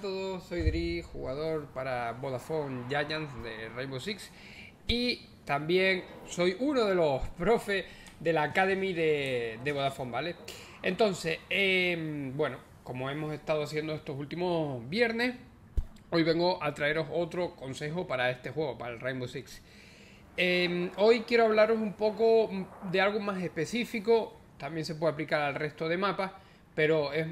soy Dri, jugador para Vodafone Giants de Rainbow Six y también soy uno de los profes de la Academy de, Vodafone, ¿vale? Entonces, em, bueno, como hemos estado haciendo estos últimos viernes, hoy vengo a traeros otro consejo para este juego, para el Rainbow Six. Em, hoy quiero hablaros un poco de algo más específico, también se puede aplicar al resto de mapas, pero es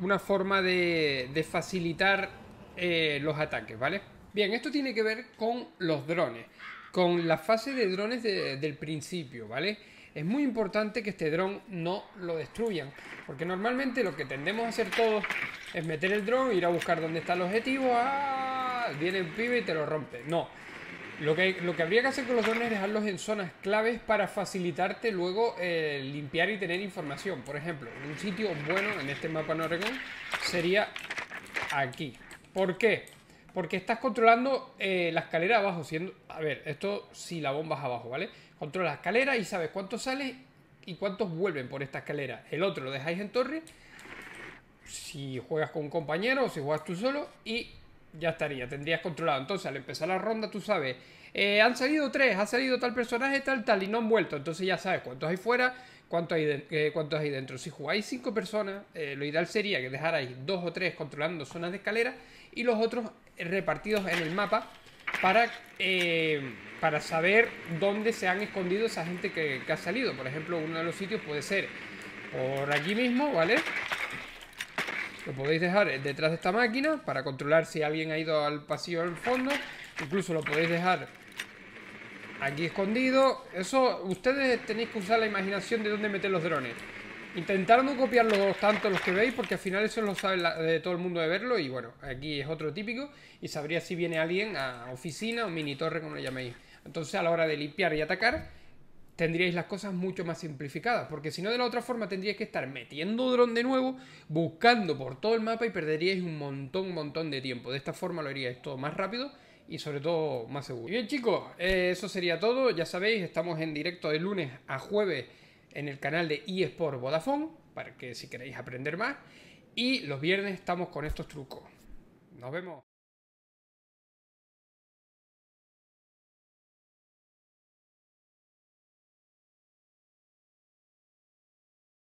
una forma de, facilitar eh, los ataques, ¿vale? Bien, esto tiene que ver con los drones, con la fase de drones del principio, ¿vale? Es muy importante que este dron no lo destruyan, porque normalmente lo que tendemos a hacer todos es meter el dron, ir a buscar dónde está el objetivo, ¡ah! viene el pibe y te lo rompe. No, lo que, lo que habría que hacer con los drones es dejarlos en zonas claves para facilitarte luego eh, limpiar y tener información. Por ejemplo, un sitio bueno en este mapa en Oregon sería aquí. ¿Por qué? Porque estás controlando eh, la escalera abajo. Siendo, a ver, esto si la bomba es abajo, ¿vale? Controla la escalera y sabes cuántos sale y cuántos vuelven por esta escalera. El otro lo dejáis en torre. Si juegas con un compañero o si juegas tú solo. Y ya estaría, tendrías controlado. Entonces, al empezar la ronda, tú sabes, eh, han salido tres, ha salido tal personaje, tal, tal, y no han vuelto. Entonces ya sabes cuántos hay fuera, cuántos hay, eh, cuántos hay dentro. Si jugáis cinco personas, eh, lo ideal sería que dejarais dos o tres controlando zonas de escalera y los otros repartidos en el mapa para, para saber dónde se han escondido esa gente que, que ha salido. Por ejemplo, uno de los sitios puede ser por allí mismo, ¿vale? Lo podéis dejar detrás de esta máquina para controlar si alguien ha ido al pasillo al fondo. Incluso lo podéis dejar aquí escondido. Eso, ustedes tenéis que usar la imaginación de dónde meter los drones. Intentar no copiarlos tanto los que veis, porque al final eso lo sabe de todo el mundo de verlo. Y bueno, aquí es otro típico. Y sabría si viene alguien a oficina o mini torre, como le llaméis. Entonces, a la hora de limpiar y atacar, tendríais las cosas mucho más simplificadas, porque si no de la otra forma tendríais que estar metiendo dron de nuevo, buscando por todo el mapa y perderíais un montón, un montón de tiempo. De esta forma lo haríais todo más rápido y sobre todo más seguro. bien chicos, eh, eso sería todo, ya sabéis, estamos en directo de lunes a jueves en el canal de eSport Vodafone, para que si queréis aprender más, y los viernes estamos con estos trucos. Nos vemos.